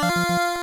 you